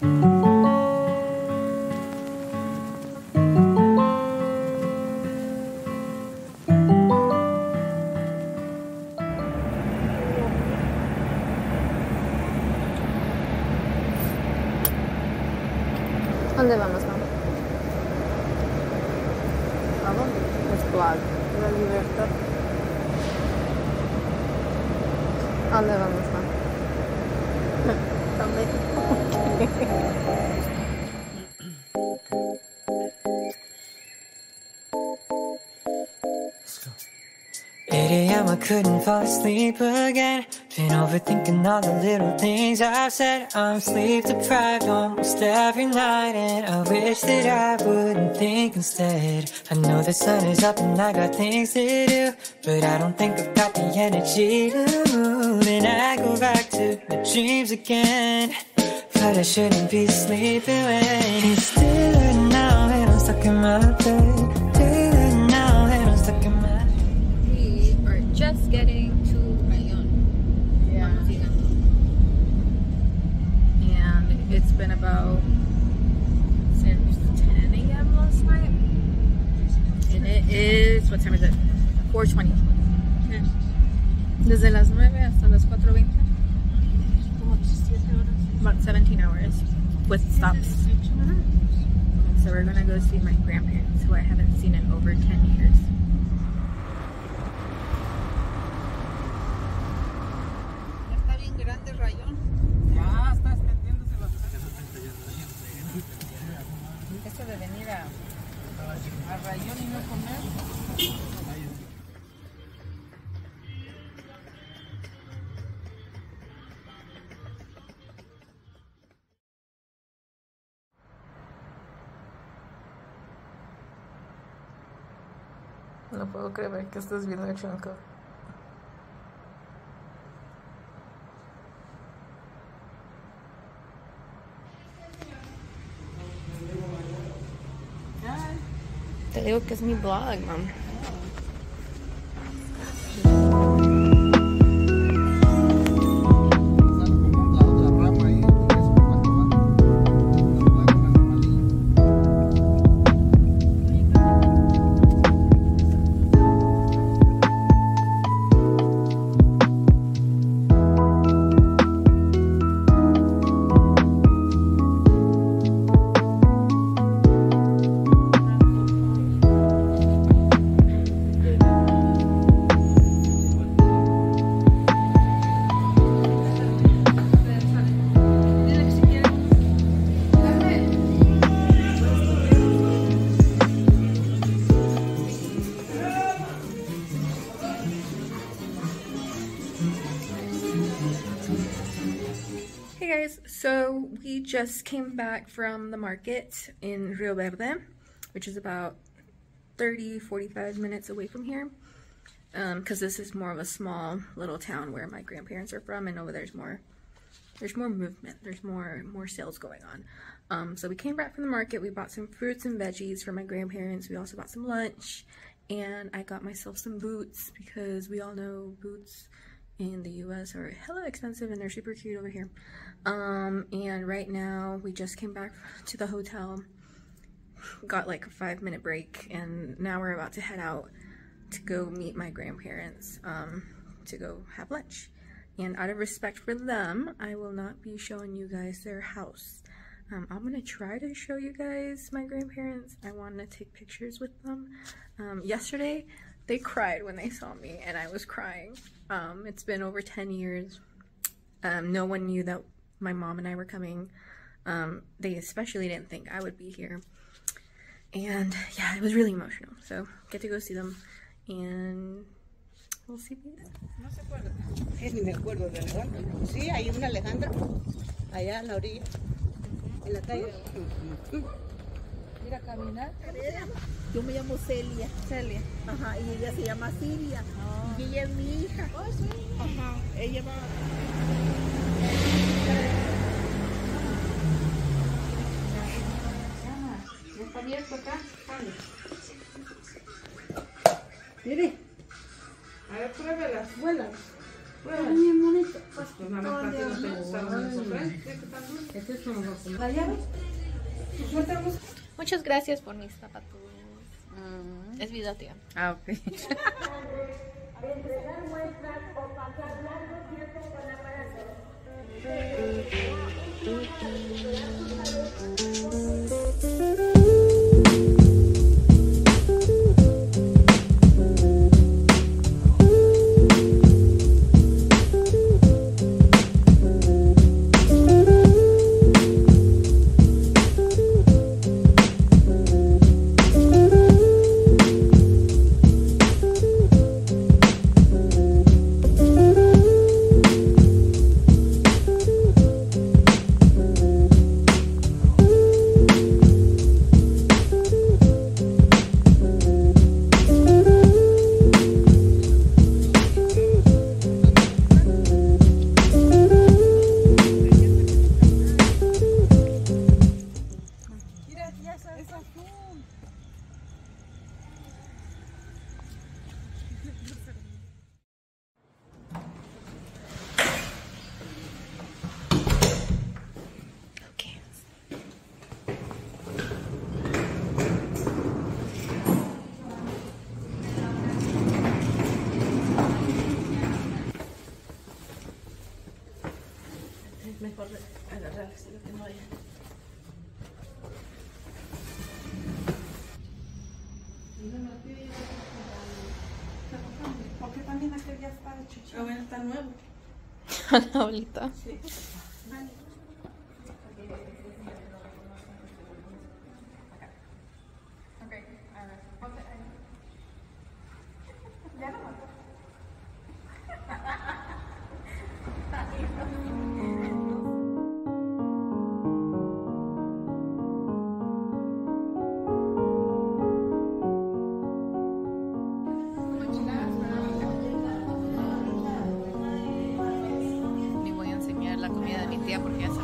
¿Dónde vamos, mamá? ¿A dónde? Es vlog. La libertad. ¿A dónde vamos, 8am I couldn't fall asleep again. Been overthinking all the little things I've said. I'm sleep deprived almost every night And I wish that I wouldn't think instead. I know the sun is up and I got things to do But I don't think I've got the energy. To move And I go back to my dreams again. But I shouldn't be sleeping when it's daylight now, and I'm stuck in my bed. Daylight now, and I'm stuck in my We are just getting to Rayon. Yeah. And it's been about since 10 a.m. last night. And it is, what time is it? 4.20. Desde las 9 hasta las 4.20. About 17 hours with stops. So we're gonna go see my grandparents who I haven't seen in over 10 years. Eso de venir a, a rayón y no comer. No puedo creer que estés viendo el chonco. Te digo que es mi blog, mam. We just came back from the market in Rio Verde, which is about 30 45 minutes away from here. Because this is more of a small little town where my grandparents are from, and over there's more there's more movement, there's more more sales going on. Um, so we came back from the market, we bought some fruits and veggies for my grandparents, we also bought some lunch, and I got myself some boots because we all know boots in the US are hella expensive and they're super cute over here. Um, and right now we just came back to the hotel, got like a five minute break, and now we're about to head out to go meet my grandparents um, to go have lunch. And out of respect for them, I will not be showing you guys their house. Um, I'm gonna try to show you guys my grandparents. I want to take pictures with them. Um, yesterday, they cried when they saw me, and I was crying. Um, it's been over 10 years. Um, no one knew that my mom and I were coming. Um, they especially didn't think I would be here. And yeah, it was really emotional. So get to go see them, and we'll see you. Ir a caminar. Yo me llamo Celia. Celia. Ajá, y ella se llama Silvia. Y ella es mi hija. Oh, sí. Ajá, ella va. Ya está abierto acá. Vale. Mire. A ver, pruebe las muelas. Pues nada más para que no te gustaron el sofá. Este es como ¿La llave? Muchas gracias por mis zapatos. Es vida, tía. Ah, ok. también aquel ya está hecho. Ah, bueno, está nuevo. Hola, abuelita. Le porque